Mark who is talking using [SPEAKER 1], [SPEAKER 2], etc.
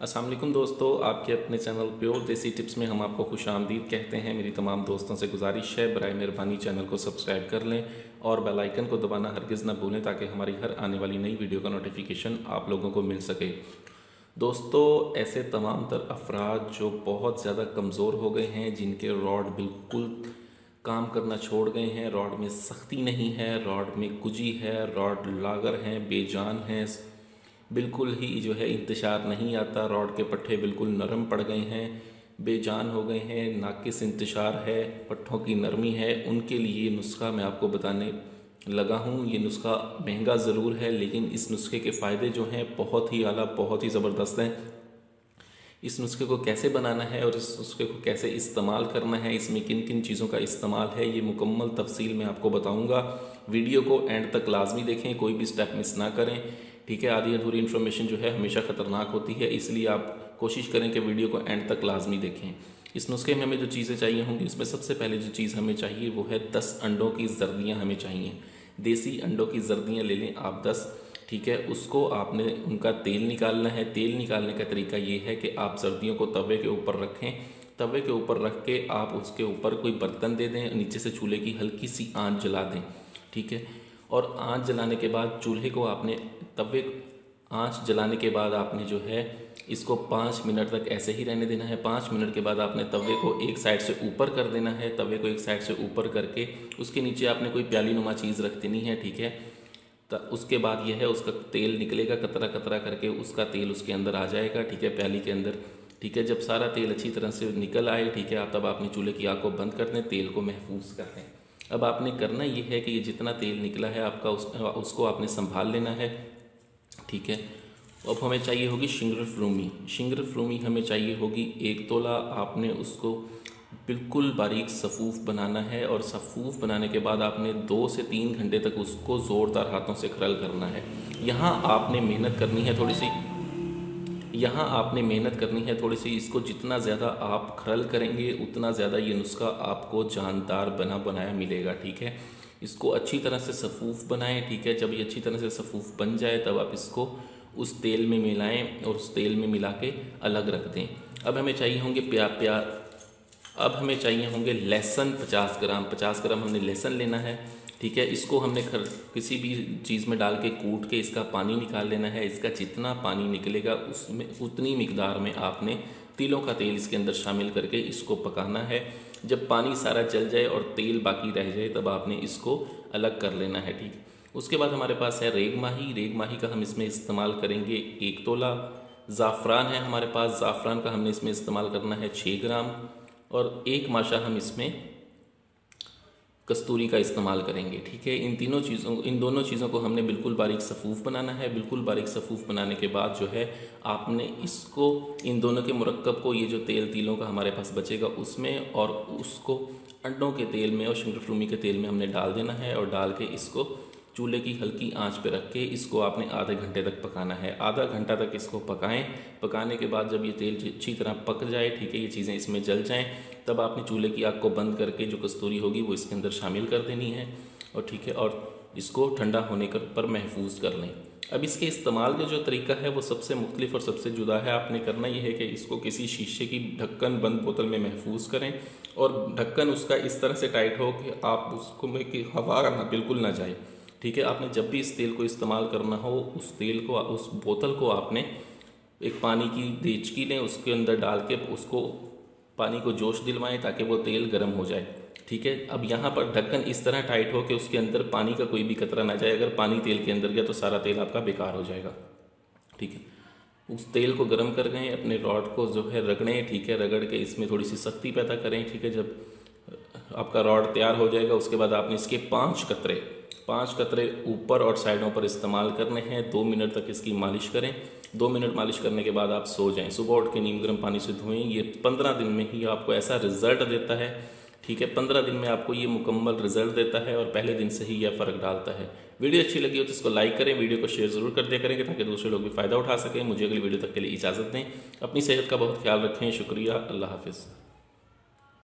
[SPEAKER 1] असलम दोस्तों, आपके अपने चैनल प्योर देसी टिप्स में हम आपको खुश आमदीद कहते हैं। मेरी तमाम दोस्तों से गुजारिश है बर मेहरबानी चैनल को सब्सक्राइब कर लें और बेल आइकन को दबाना हरगिज़ ना भूलें ताकि हमारी हर आने वाली नई वीडियो का नोटिफिकेशन आप लोगों को मिल सके। दोस्तों, ऐसे तमाम तर अफराद जो बहुत ज़्यादा कमज़ोर हो गए हैं, जिनके रॉड बिल्कुल काम करना छोड़ गए हैं, रॉड में सख्ती नहीं है, रॉड में कुजी है, रॉड लागर हैं, बेजान हैं बिल्कुल ही जो है इंतशार नहीं आता। रॉड के पट्टे बिल्कुल नरम पड़ गए हैं, बेजान हो गए हैं। नाकिस इंतशार है, पट्टों की नरमी है। उनके लिए नुस्खा मैं आपको बताने लगा हूँ। ये नुस्खा महँगा ज़रूर है, लेकिन इस नुस्खे के फ़ायदे जो हैं बहुत ही आला, बहुत ही ज़बरदस्त हैं। इस नुस्खे को कैसे बनाना है और इस नुस्खे को कैसे इस्तेमाल करना है, इसमें किन किन चीज़ों का इस्तेमाल है, ये मुकम्मल तफसील मैं आपको बताऊँगा। वीडियो को एंड तक लाजमी देखें, कोई भी स्टेप मिस ना करें। ठीक है, आधी अधूरी इन्फॉर्मेशन जो है हमेशा ख़तरनाक होती है, इसलिए आप कोशिश करें कि वीडियो को एंड तक लाजमी देखें। इस नुस्खे में हमें जो चीज़ें चाहिए होंगी, उसमें सबसे पहले जो चीज़ हमें चाहिए, वो है दस अंडों की जर्दियाँ हमें चाहिए। देसी अंडों की जर्दियाँ ले लें आप दस, ठीक है? उसको आपने, उनका तेल निकालना है। तेल निकालने का तरीका ये है कि आप सर्दियों को तवे के ऊपर रखें। तवे के ऊपर रख के आप उसके ऊपर कोई बर्तन दे दें, नीचे से चूल्हे की हल्की सी आँच जला दें, ठीक है? और आँच जलाने के बाद चूल्हे को आपने तवे, आँच जलाने के बाद आपने जो है, इसको पाँच मिनट तक ऐसे ही रहने देना है। पाँच मिनट के बाद आपने तवे को एक साइड से ऊपर कर देना है। तवे को एक साइड से ऊपर करके उसके नीचे आपने कोई प्याली नुमा चीज़ रख देनी है, ठीक है? तो उसके बाद यह है, उसका तेल निकलेगा, कतरा कतरा करके उसका तेल उसके अंदर आ जाएगा, ठीक है? प्याली के अंदर, ठीक है? जब सारा तेल अच्छी तरह से निकल आए, ठीक है? आप तब आपने चूल्हे की आग को बंद कर दें, तेल को महफूज कर दें। अब आपने करना ये है कि ये जितना तेल निकला है आपका उस, उसको आपने संभाल लेना है ठीक है? अब हमें चाहिए होगी शिंगर फ्रूमी शिंगर फ्रूमी हमें चाहिए होगी एक तोला आपने उसको बिल्कुल बारीक सफ़ूफ बनाना है और सफ़ूफ बनाने के बाद आपने दो से तीन घंटे तक उसको ज़ोरदार हाथों से खरल करना है। यहाँ आपने मेहनत करनी है थोड़ी सी। यहाँ आपने मेहनत करनी है, थोड़ी सी इसको जितना ज़्यादा आप खरल करेंगे, उतना ज़्यादा ये नुस्खा आपको जानदार बना बनाया मिलेगा, ठीक है? इसको अच्छी तरह से सफ़ूफ बनाएँ, ठीक है? जब ये अच्छी तरह से सफ़ूफ बन जाए, तब आप इसको उस तेल में मिलाएँ और उस तेल में मिला के अलग रख दें। अब हमें चाहिए होंगे प्या प्या, अब हमें चाहिए होंगे लहसन पचास ग्राम। पचास ग्राम हमने लहसन लेना है। ठीक है, इसको हमने खर, किसी भी चीज़ में डाल के कूट के इसका पानी निकाल लेना है। इसका जितना पानी निकलेगा, उसमें, उतनी मकदार में आपने तिलों का तेल इसके अंदर शामिल करके इसको पकाना है। जब पानी सारा जल जाए और तेल बाकी रह जाए, तब आपने इसको अलग कर लेना है, ठीक। उसके बाद हमारे पास है रेग माही रेग माही का हम इसमें इस्तेमाल करेंगे एक तोला। ज़ाफ़रान है हमारे पास। ज़ाफ़रान का हमने इसमें इस्तेमाल करना है छः ग्राम। और एक माशा हम इसमें कस्तूरी का इस्तेमाल करेंगे, ठीक है? इन तीनों चीज़ों, इन दोनों चीज़ों को हमने बिल्कुल बारीक सफ़ूफ बनाना है। बिल्कुल बारीक सफ़ूफ बनाने के बाद जो है, आपने इसको, इन दोनों के मरकब को, ये जो तेल तिलों का हमारे पास बचेगा, उसमें और उसको अंडों के तेल में और शंकर के तेल में हमने डाल देना है और डाल के इसको चूल्हे की हल्की आँच पे रख के इसको आपने आधे घंटे तक पकाना है। आधा घंटा तक इसको पकाएँ। पकाने के बाद जब ये तेल अच्छी तरह पक जाए, ठीक है, ये चीज़ें इसमें जल जाएँ, तब आपने चूल्हे की आग को बंद करके जो कस्तूरी होगी वो इसके अंदर शामिल कर देनी है। और ठीक है, और इसको ठंडा होने कर, पर महफूज कर लें। अब इसके इस्तेमाल का जो तरीका है वो सबसे मुख्तलिफ़ और सबसे जुदा है। आपने करना यह है कि इसको किसी शीशे की ढक्कन बंद बोतल में महफूज करें और ढक्कन उसका इस तरह से टाइट हो कि आप उसको में कि हवा ना, बिल्कुल ना जाए। ठीक है, आपने जब भी इस तेल को इस्तेमाल करना हो, उस तेल को, उस बोतल को आपने एक पानी की देचकी लें उसके अंदर डाल के उसको पानी को जोश दिलवाएँ ताकि वो तेल गर्म हो जाए। ठीक है, अब यहाँ पर ढक्कन इस तरह टाइट हो कि उसके अंदर पानी का कोई भी कतरा ना जाए। अगर पानी तेल के अंदर गया तो सारा तेल आपका बेकार हो जाएगा। ठीक है, उस तेल को गर्म कर गए, अपने रॉड को जो है रगड़ें, ठीक है, रगड़ के इसमें थोड़ी सी सख्ती पैदा करें। ठीक है, जब आपका रॉड तैयार हो जाएगा, उसके बाद आपने इसके पाँच कतरे, पाँच कतरे ऊपर और साइडों पर इस्तेमाल करने हैं। दो मिनट तक इसकी मालिश करें। दो मिनट मालिश करने के बाद आप सो जाएँ। सुबह उठ के नीम गर्म पानी से धोएँ। ये पंद्रह दिन में ही आपको ऐसा रिज़ल्ट देता है। ठीक है, पंद्रह दिन में आपको ये मुकम्मल रिज़ल्ट देता है और पहले दिन से ही यह फ़र्क डालता है। वीडियो अच्छी लगी हो तो इसको लाइक करें, वीडियो को शेयर ज़रूर कर दिया करेंगे ताकि दूसरे लोग भी फ़ायदा उठा सकें। मुझे अगली वीडियो तक के लिए इजाज़त दें। अपनी सेहत का बहुत ख्याल रखें। शुक्रिया। अल्लाह हाफिज़।